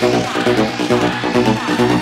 どこどこどこどこどこ?